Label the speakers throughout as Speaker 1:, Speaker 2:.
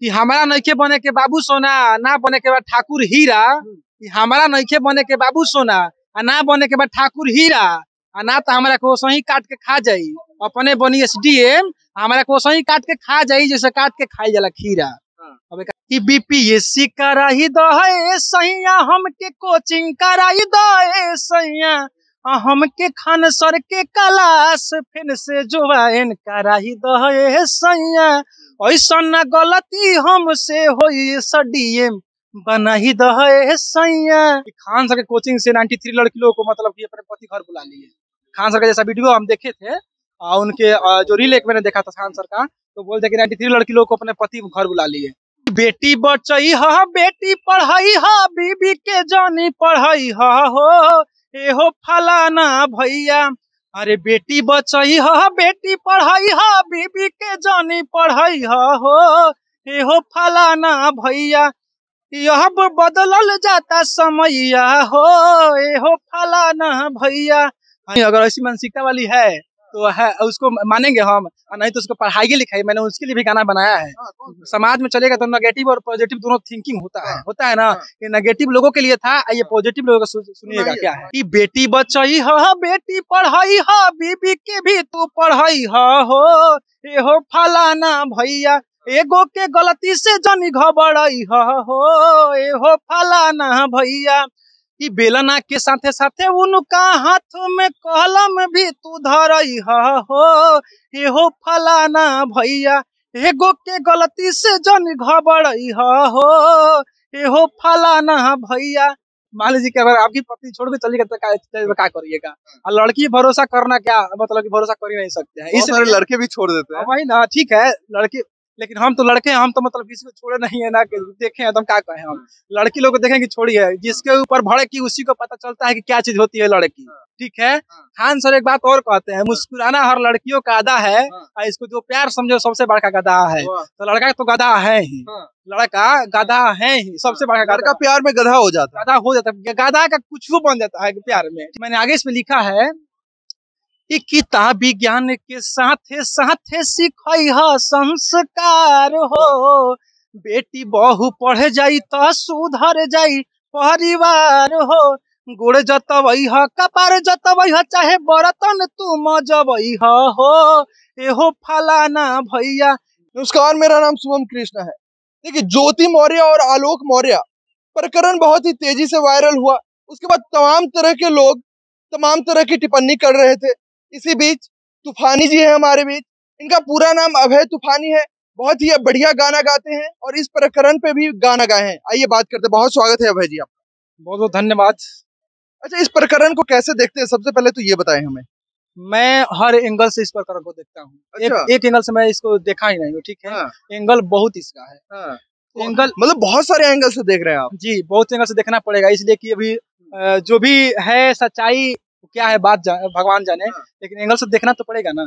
Speaker 1: कि हमारा नइखे बने के बाबू सोना ना बने के बाद ठाकुर हीरा। कि हमारा नइखे बने के बाबू सोना आ ना बने के बाद ठाकुर हीरा। आ ना तो हमारा को सही काट के खा जाई। अपने बनी एसडीएम हमारा को सही काट के खा जाई जैसे काट के खाई जाला खीरा। अब का- कि बीपीएससी कराई दो है सैया हमके कोचिंग कराई दो है सैया आ हमके खान सर के क्लास फिर से जुआइन कराई दो है सैया। ऐसा न गलती हमसे होई सडीएम बनाही दो है सैया। खान सर के कोचिंग से 93 लड़कियों को मतलब कि अपने पति घर बुला लिए। खान सर का जैसा वीडियो हम देखे थे आ, उनके जो रील एक मैंने देखा था खान सर का तो बोलते कि 93 लड़की लोग को अपने पति घर बुला लिए। बेटी बचई हा बेटी पढ़ाई हा बीबी के जानी पढ़ाई हा हो। एहो फलाना भैया। अरे बेटी बचई हा बेटी पढ़ाई हा बीबी के जानी पढ़ाई हा हो। एहो फलाना भैया यह बदलल जाता समैया हो। एहो फलाना भैया। हाँ, अगर ऐसी मानसिकता वाली है तो है उसको मानेंगे हम। नहीं तो उसको पढ़ाई लिखाई। मैंने उसके लिए भी गाना बनाया है। समाज में चलेगा तो नेगेटिव और पॉजिटिव दोनों थिंकिंग होता है।
Speaker 2: हाँ।
Speaker 1: होता है ना
Speaker 2: हाँ।
Speaker 1: ये नेगेटिव लोगों के लिए था ये पॉजिटिव लोगों का सुनिएगा क्या है? कि बेटी बचाई हा बेटी पढ़ाई हा बीबी के भी तू पढ़ाई हा हो। एहो फलाना भैया एगो के गलती से जनी घबराई हा हो। एहो फलाना भैया कि बेलना के साथे साथे उनका हाथ में कलम भी तू धरई हा हो फलाना भैया एगो के गलती से जन घबराई हा हो। फलाना भैया। मान लीजिए कि अगर आपकी पत्नी छोड़ के चली गई तो क्या करिएगा? और लड़की भरोसा करना क्या मतलब कि भरोसा कर ही नहीं सकते हैं। इसलिए
Speaker 2: लड़के भी छोड़ देते हैं
Speaker 1: वही ना ठीक है लड़के लेकिन हम तो लड़के हैं हम तो मतलब किसी को छोड़े नहीं है ना कि देखे हैं तो हम क्या कहें हम। लड़की लोग को देखें कि है जिसके ऊपर भड़की उसी को पता चलता है कि क्या चीज़ होती है लड़की। ठीक है? खान सर एक बात और कहते हैं मुस्कुराना हर लड़कियों का अदा है और इसको जो प्यार समझो सबसे बड़का गधा है। तो लड़का तो गधा है ही।
Speaker 2: हाँ।
Speaker 1: लड़का गधा है ही सबसे बड़का
Speaker 2: लड़का प्यार में गधा हो जाता है।
Speaker 1: गधा हो जाता है गधा का कुछ बन जाता है प्यार में। मैंने आगे इसमें लिखा है कि किताब विज्ञान के साथे साथे सिखई ह, संस्कार हो। बेटी बहु पढ़ जाई तो सुधर जाई, परिवार हो। गुड़ जतवई ह, कपार जतवई ह, चाहे बरतन तू मजबई ह, हो। एहो फलाना भैया।
Speaker 2: नमस्कार, मेरा नाम शुभम कृष्ण है। देखिए, ज्योति मौर्य और आलोक मौर्य प्रकरण बहुत ही तेज़ी से वायरल हुआ। उसके बाद तमाम तरह के लोग, तमाम तरह की टिप्पणी कर रहे थे। इसी बीच तूफानी जी है हमारे बीच। इनका पूरा नाम अभय तूफानी है। बहुत ही बढ़िया गाना गाते हैं और इस प्रकरण पे भी गाना गाए हैं। आइए बात करते हैं। बहुत स्वागत है अभय जी आपका।
Speaker 1: बहुत बहुत धन्यवाद।
Speaker 2: अच्छा इस प्रकरण को कैसे देखते हैं? सबसे पहले तो ये बताएँ हमें।
Speaker 1: मैं हर एंगल से इस प्रकरण को देखता हूँ।
Speaker 2: अच्छा।
Speaker 1: एक, एक एंगल से मैं इसको देखा ही नहीं हूँ ठीक है?
Speaker 2: हाँ,
Speaker 1: एंगल बहुत इसका है।
Speaker 2: हाँ।
Speaker 1: एंगल
Speaker 2: मतलब बहुत सारे एंगल से देख रहे हैं आप।
Speaker 1: जी बहुत एंगल से देखना पड़ेगा इसलिए कि अभी जो भी है सच्चाई क्या है बात जा, भगवान जाने
Speaker 2: हाँ।
Speaker 1: लेकिन एंगल से देखना तो पड़ेगा ना।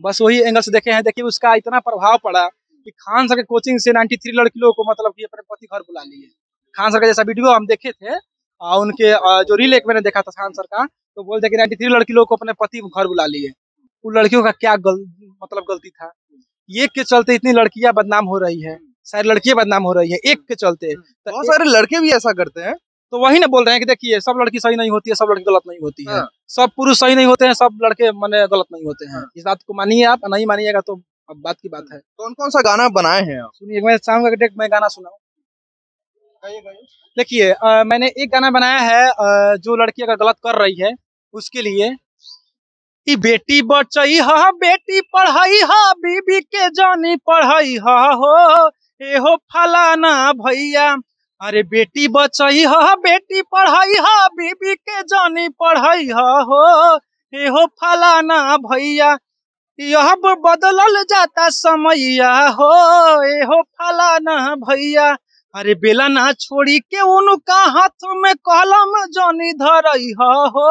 Speaker 1: बस वही एंगल से देखे हैं देखिए उसका इतना प्रभाव पड़ा कि खान सर के कोचिंग से 93 लड़कियों को मतलब कि अपने पति घर बुला लिए। खान सर का जैसा वीडियो हम देखे थे आ, उनके आ, जो रील एक मैंने देखा था खान सर का तो बोलते कि 93 लड़की लोग को अपने पति घर बुला लिए। उन लड़कियों का क्या गल, मतलब गलती था? एक के चलते इतनी लड़कियाँ बदनाम हो रही है सारी लड़कियाँ बदनाम हो रही है एक के चलते। तो
Speaker 2: बहुत सारे लड़के भी ऐसा करते हैं।
Speaker 1: तो वही ना बोल रहे हैं कि देखिए सब लड़की सही नहीं होती है सब लड़की गलत नहीं होती है।
Speaker 2: हाँ।
Speaker 1: सब पुरुष सही नहीं होते हैं सब लड़के मैंने गलत नहीं होते हैं।
Speaker 2: हाँ।
Speaker 1: इस बात को मानिए आप नहीं मानिएगा तो अब बात की बात है।
Speaker 2: कौन कौन सा गाना बनाए हैं आप?
Speaker 1: सुनिए मैं चाहूँगा कि देख मैं गाना सुनाऊं। देखिए मैंने एक गाना बनाया है अ, जो लड़की अगर गलत कर रही है उसके लिए कि बेटी बचई हा बेटी पढ़ाई हा बीबी के जानी पढ़ाई हा हो एहो फलाना भैया अरे बेटी बचई हा बेटी पढ़ाई हा बीबी के जानी पढ़ाई हा हो। एहो फलाना भैया यह बदलल जाता समैया हो। एहो फलाना भैया अरे बेला ना छोड़ी के उनका हाथ में कलम जनी धरई हा हो।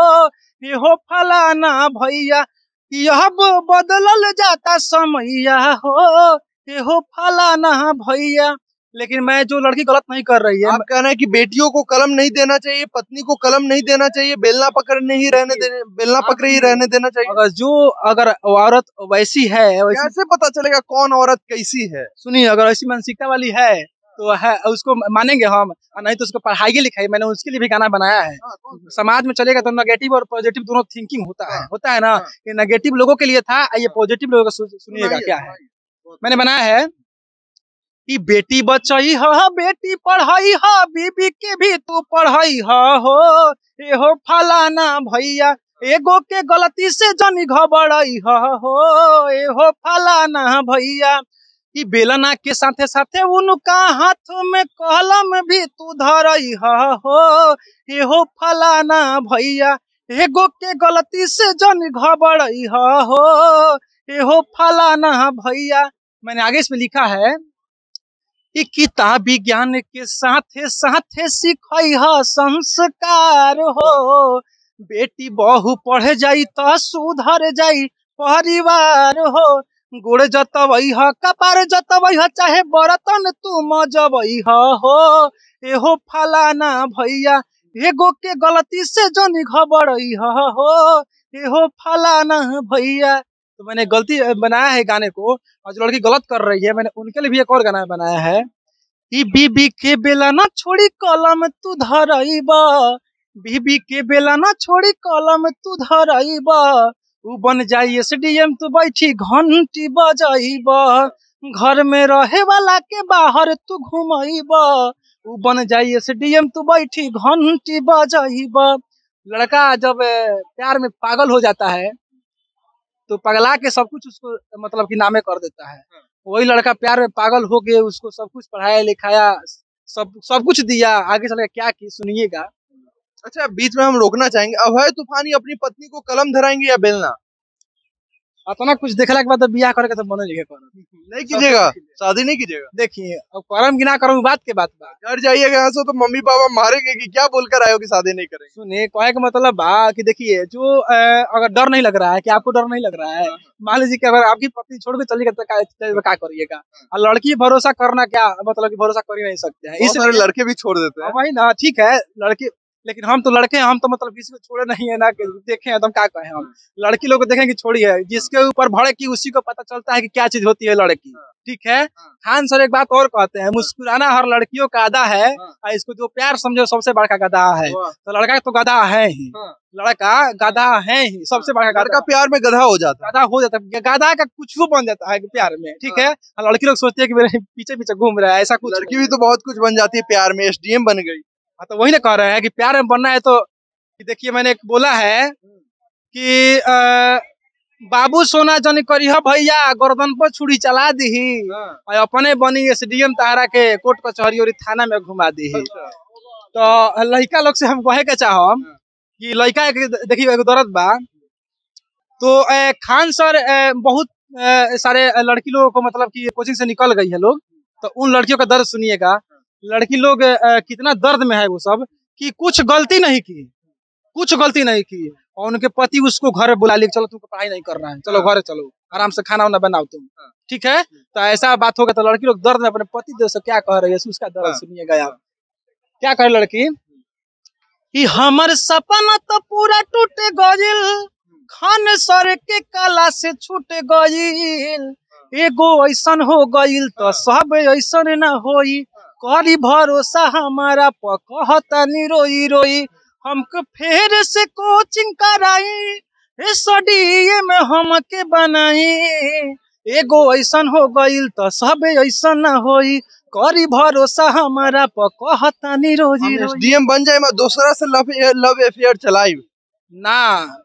Speaker 1: एहो फलाना भैया यह बदलल जाता समैया हो। एहो फलाना भैया। लेकिन मैं जो लड़की गलत नहीं कर रही है
Speaker 2: आप कह रहे हैं कि बेटियों को कलम नहीं देना चाहिए पत्नी को कलम नहीं देना चाहिए बेलना पकड़ने ही रहने देने बेलना पकड़े ही रहने देना चाहिए।
Speaker 1: अगर जो अगर औरत वैसी है वैसी
Speaker 2: कैसे पता चलेगा कौन औरत कैसी है?
Speaker 1: सुनिए अगर ऐसी मानसिकता वाली है तो है उसको मानेंगे हम नहीं तो उसको पढ़ाई लिखाई मैंने उसके लिए भी गाना बनाया है। समाज में चलेगा तो नेगेटिव और पॉजिटिव दोनों थिंकिंग होता है।
Speaker 2: हाँ,
Speaker 1: होता है ना
Speaker 2: हाँ।
Speaker 1: ये नेगेटिव लोगों के लिए था ये पॉजिटिव लोगों का सुनिएगा क्या है। मैंने बनाया है कि बेटी बचाई ह, बेटी पढ़ाई ह, बीबी के भी तू पढ़ाई ह, हो। ए हो फलाना भैया, एगो के गलती से जनी घबराई ह, हो। ए हो फलाना भैया कि बेलना के साथे साथे उनका हाथ में कलम भी तू धरई ह, हो। ए हो फलाना भैया, एगो के गलती से जनी घबराई ह, हो। ए हो फलाना भैया, मैंने आगे इसमें लिखा है कि किताब विज्ञान के साथे साथे सिखई ह संस्कार हो। बेटी बहु पढ़ जाई त सुधर जाई परिवार हो। गोड़ जतवई ह कपार जतवई ह चाहे बर्तन तू मजबई ह हो। एहो फलाना भैया एगो के गलती से जनी घबरई ह हो। एहो फलाना भैया तो मैंने गलती बनाया है गाने को और जो लड़की गलत कर रही है, मैंने उनके लिए भी एक और गाना बनाया है। कि बीबी के बेला ना छोड़ी कलम तू धरईब बीबी के बेला ना छोड़ी कलम तू उ बन जाई एसडीएम तू बैठी घंटी बजाईब घर में रहे वाला के बाहर तू घुमईब उ बन जाई एसडीएम तू बैठी घंटी बजाईब लड़का जब प्यार में पागल हो जाता है तो पगला के सब कुछ उसको मतलब कि नामे कर देता है। वही लड़का प्यार में पागल हो गए उसको सब कुछ पढ़ाया लिखाया सब सब कुछ दिया आगे चल के क्या की सुनिएगा।
Speaker 2: अच्छा बीच में हम रोकना चाहेंगे। अभय तूफानी अपनी पत्नी को कलम धराएँगे या बेलना?
Speaker 1: अतना कुछ देखला के बाद तो बियाह करे के तो बने लिखे कर
Speaker 2: नहीं कीजिएगा शादी नहीं कीजिएगा।
Speaker 1: देखिए अब करम गिना करम बात के बात बा।
Speaker 2: घर जाइएगा यहाँ से तो मम्मी पापा मारेंगे कि क्या बोलकर आए हो कि शादी नहीं करेंगे?
Speaker 1: सुनिए कहे का मतलब बा कि देखिए जो अगर डर नहीं लग रहा है कि आपको डर नहीं लग रहा है मान लीजिए कि अगर आपकी पत्नी छोड़ के चली गई तो क्या तो करिएगा? और लड़की भरोसा करना क्या मतलब की भरोसा कर ही नहीं सकते हैं। इसलिए
Speaker 2: लड़के भी छोड़ देते हैं।
Speaker 1: हाँ वही ना ठीक है लड़के लेकिन हम तो लड़के हैं हम तो मतलब किसी को छोड़े नहीं है ना कि देखे हैं तो हम क्या कहें हम। लड़की लोग को देखें कि है जिसके ऊपर भड़की उसी को पता चलता है कि क्या चीज़ होती है लड़की। ठीक है? खान सर एक बात और कहते हैं मुस्कुराना हर लड़कियों का अदा है और इसको जो प्यार समझो सबसे बड़का गधा है। तो लड़का तो गधा है ही।
Speaker 2: हाँ।
Speaker 1: लड़का गधा है ही सबसे बड़का
Speaker 2: लड़का प्यार में गधा हो जाता है।
Speaker 1: गधा हो जाता है गधा का कुछ बन जाता है प्यार में ठीक है? लड़की लोग सोचते है कि मेरे पीछे पीछे घूम रहा है ऐसा कुछ
Speaker 2: लड़की भी तो बहुत कुछ बन जाती है प्यार में एसडीएम बन गई।
Speaker 1: हाँ तो वही ना कह रहे हैं कि प्यार में बनना है तो देखिए मैंने एक बोला है कि बाबू सोना जन करी भैया गर्दन पर छुरी चला दी और अपने बनी एसडीएम तारा के कोर्ट कचहरी और थाना में घुमा दी तो लड़का लोग से हम कहे के चाहम कि लड़का देखिए एगो दर्द बा। तो अ, खान सर अ, बहुत अ, सारे लड़की लोगों को मतलब कि कोचिंग से निकल गई है लोग। तो उन लड़कियों का दर्द सुनिएगा। लड़की लोग कितना दर्द में है वो सब कि कुछ गलती नहीं की। कुछ गलती नहीं की। और उनके पति उसको घर बुला लिए चलो तुमको पढ़ाई नहीं करना है। चलो घर चलो आराम से खाना वाना बनाओ तुम। ठीक है? तो ऐसा बात होगा तो लड़की लोग दर्द में अपने पति देव से क्या कह रही है? उसका दर्द
Speaker 2: हाँ।
Speaker 1: सुनिएगा आप। क्या कह लड़की? कि हमर सपना तो पूरा टूट गइल खान सर के कला से छूट गइल। एगो ऐसन हो गइल तो सब ऐसन न होई। करी भरोसा हमारा प कहतनी रोई। रोई हमको फिर से कोचिंग कराई स्टडी में हमके बनाई। एगो ऐसन हो गइल तो सब ऐसन न होई। करी भरोसा हमारा प कहतनी रोजी
Speaker 2: एसडीएम बन जाए मैं दूसरा से लव लव अफेयर चलाई
Speaker 1: ना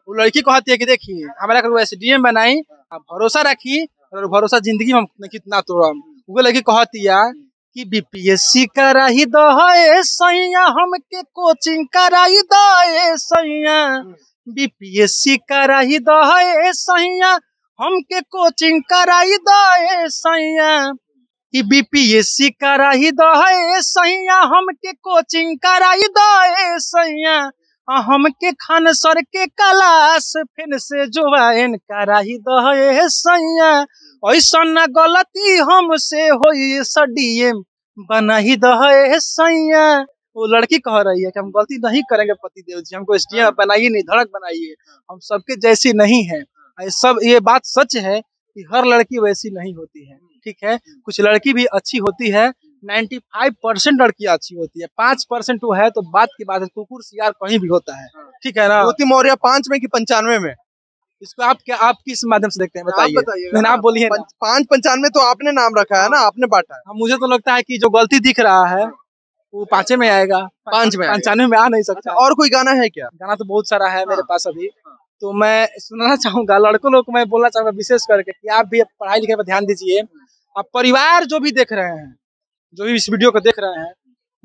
Speaker 1: वो लड़की कहती है कि देखिए हमारा को एसडीएम बनाई आप भरोसा रखी और भरोसा ज़िंदगी में कितना तोड़म। वो लड़की कहती है कि बीपीएससी कराही दो है सैया, हमके कोचिंग कराई दो है सैया। बीपीएससी कराही दो है सैया, हमके कोचिंग कराई दो है सैया। कि बीपीएससी कराही दो है सैया, हमके कोचिंग कराई दो है सैया। हमके खान सर के क्लास फिर से ज्वाइन कराही दो है सैया। ऐसा न गलती हमसे होई सडीएम बना ही दहे सैया। वो लड़की कह रही है कि हम गलती नहीं करेंगे पति देव जी हमको एसडीएम बनाइए नहीं धड़क बनाइए हम सबके जैसी नहीं है। ये सब ये बात सच है कि हर लड़की वैसी नहीं होती है। ठीक है? कुछ लड़की भी अच्छी होती है 95 परसेंट लड़कियाँ अच्छी होती है। पाँच परसेंट वो है तो बात की बात है कुकुर सियार कहीं भी होता है। ठीक है ना?
Speaker 2: ज्योति मौर्य पाँच में कि पंचानवे में।
Speaker 1: इसको आप क्या आप किस माध्यम से देखते हैं?
Speaker 2: आप
Speaker 1: बताइए।
Speaker 2: बताइए
Speaker 1: आप बोलिए
Speaker 2: पंच- पाँच पंचानवे तो आपने नाम रखा है ना आपने बांटा है।
Speaker 1: हाँ, मुझे तो लगता है कि जो गलती दिख रहा है वो पांचे में आएगा।
Speaker 2: पाँच में
Speaker 1: पंचानवे में आ नहीं सकता।
Speaker 2: और कोई गाना है क्या?
Speaker 1: गाना तो बहुत सारा है मेरे
Speaker 2: हाँ।
Speaker 1: पास अभी। तो मैं सुनाना चाहूँगा लड़कों लोग को मैं बोलना चाहूँगा विशेष करके कि आप भी पढ़ाई लिखाई पर ध्यान दीजिए। आप परिवार जो भी देख रहे हैं जो भी इस वीडियो को देख रहे हैं,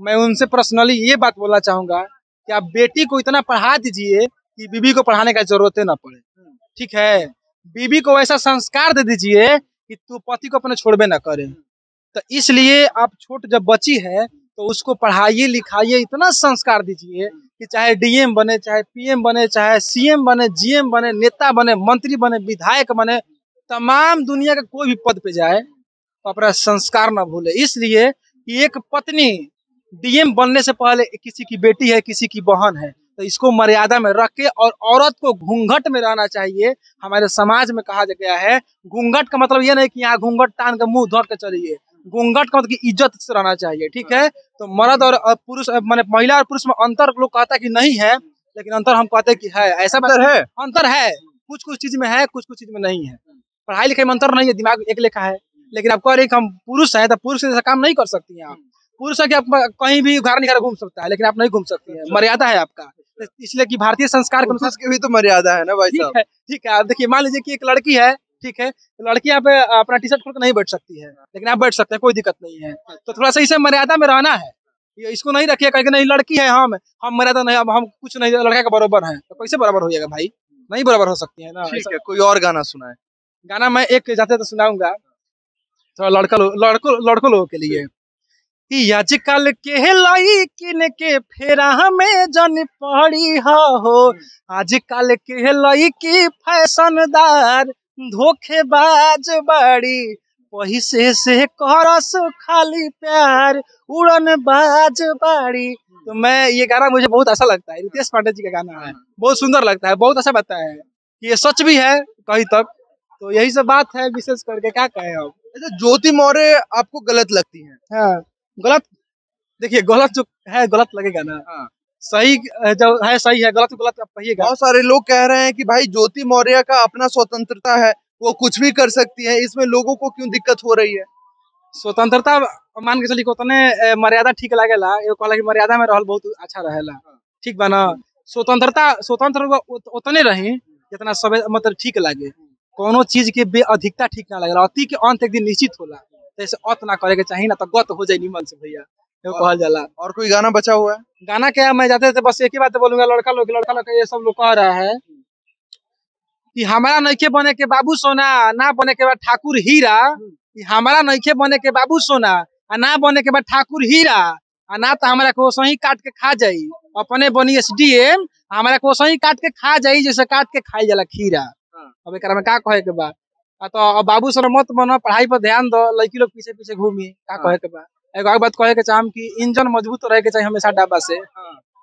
Speaker 1: मैं उनसे पर्सनली ये बात बोलना चाहूँगा कि आप बेटी को इतना पढ़ा दीजिए कि बीबी को पढ़ाने का ज़रूरत ना पड़े। ठीक है? बीबी को ऐसा संस्कार दे दीजिए कि तू पति को अपने छोड़बे ना करे। तो इसलिए आप छोट जब बची है तो उसको पढ़ाइए, लिखाइए, इतना संस्कार दीजिए कि चाहे डीएम बने, चाहे पीएम बने, चाहे सीएम बने, जीएम बने, नेता बने, मंत्री बने, विधायक बने, तमाम दुनिया का कोई भी पद पे जाए अपना संस्कार ना भूले। इसलिए कि एक पत्नी डीएम बनने से पहले किसी की बेटी है किसी की बहन है तो इसको मर्यादा में रख के और औरत को घूंघट में रहना चाहिए। हमारे समाज में कहा गया है घूंघट का मतलब ये नहीं कि यहाँ घूंघट टान के मुँह धोर के चलिए। घूंघट का मतलब कि इज़्ज़त से रहना चाहिए ठीक है? तो मर्द और पुरुष माने महिला और पुरुष में अंतर लोग कहता है कि नहीं है लेकिन अंतर हम कहते हैं कि है। ऐसा
Speaker 2: अंतर है?
Speaker 1: अंतर है। कुछ कुछ चीज़ में है कुछ कुछ चीज़ में नहीं है। पढ़ाई लिखाई में अंतर नहीं है दिमाग एक लेखा है। लेकिन आप कह रहे हैं हम पुरुष है तो पुरुष जैसा काम नहीं कर सकती हैं आप। पुरुष है कि आप कहीं भी घर निकाल घूम सकता है लेकिन आप नहीं घूम सकती है। मर्यादा है आपका। इसलिए कि भारतीय संस्कार के अनुसार
Speaker 2: की भी तो मर्यादा है ना भाई
Speaker 1: ठीक है ठीक है। आप देखिए मान लीजिए कि एक लड़की है ठीक है तो लड़की यहाँ पे अपना टी शर्ट खोल नहीं बैठ सकती है लेकिन आप बैठ सकते हैं कोई दिक्कत नहीं है। तो थोड़ा सा इसे मर्यादा में रहना है। इसको नहीं रखिए कहीं नहीं लड़की है हम हम मर्यादा नहीं अब हम कुछ नहीं लड़का के बराबर है। तो कैसे बराबर हो जाएगा भाई? नहीं बराबर हो सकती है ना
Speaker 2: ठीक है कोई और गाना सुनाए।
Speaker 1: गाना मैं एक जाते तो सुनाऊँगा। थोड़ा लड़का लो, लड़को लड़कों लोगों के लिए। कि आजकल के लड़किन के फेरा हमें जन पड़ी हो आजकल के लड़की फैशनदार धोखेबाज बाड़ी। पैसे से करस खाली प्यार उड़न बाज बाड़ी। तो मैं ये गाना मुझे बहुत अच्छा लगता है। रितेश पांडे जी का गाना है। बहुत सुंदर लगता है बहुत अच्छा बताया है। कि ये सच भी है कहीं तक। तो यही सब बात है विशेष करके क्या कहें अब
Speaker 2: अच्छा ज्योति मौर्य आपको गलत लगती है।
Speaker 1: हाँ। गलत? देखिए गलत जो है गलत लगेगा ना।
Speaker 2: हाँ।
Speaker 1: सही अ, जो है सही है गलत गलत आप कहिएगा।
Speaker 2: बहुत सारे लोग कह रहे हैं कि भाई ज्योति मौर्य का अपना स्वतंत्रता है वो कुछ भी कर सकती है इसमें लोगों को क्यों दिक्कत हो रही है?
Speaker 1: स्वतंत्रता मान के चली उतने मर्यादा ठीक लागेला कहला कि मर्यादा में रहल बहुत अच्छा रहेला ठीक बा ना? स्वतंत्रता स्वतंत्र उतने रही जितना सब मतलब ठीक लागे। कोनो चीज़ के बे अधिकता ठीक ना लगेला अति के अंत एक दिन निश्चित होला। जैसे अत ना करे के चाहिए ना तो गत हो जाए निमन से भैया कहल जाला।
Speaker 2: और कोई गाना बचा हुआ है?
Speaker 1: गाना क्या मैं जाते थे बस एक ही बात बोलूँगा लड़का लोग लड़का लोग ये सब लोग कह रहा है कि हमारा नइखे बने के बाबू सोना ना बने के बाद ठाकुर हीरा कि हमारा नइखे बने के बाबू सोना आ ना बने के बाद ठाकुर हीरा आ ना तो हमारा को सही काट के खा जाई। अपने बनी एस डी एम हमारा को सही काट के खा जाई जैसे काट के खाई जाला खीरा। अब एकरा में का कहे के बा? तो बाबू सर मत बनो पढ़ाई पर ध्यान दो लड़की लोग पीछे पीछे घूमी का
Speaker 2: हाँ।
Speaker 1: कहे के बा? एगो और बात कहे के चाहम कि इंजन मज़बूत रहे के चाहिए हमेशा डब्बा से।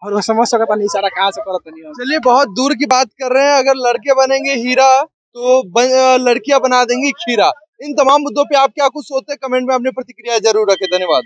Speaker 1: और वो समझ सकता नहीं सारा कहाँ से करत नहीं
Speaker 2: चलिए बहुत दूर की बात कर रहे हैं। अगर लड़के बनेंगे हीरा तो बन, लड़कियाँ बना देंगी खीरा। इन तमाम मुद्दों पे आप क्या कुछ सोचते हैं कमेंट में अपनी प्रतिक्रिया ज़रूर रखें। धन्यवाद।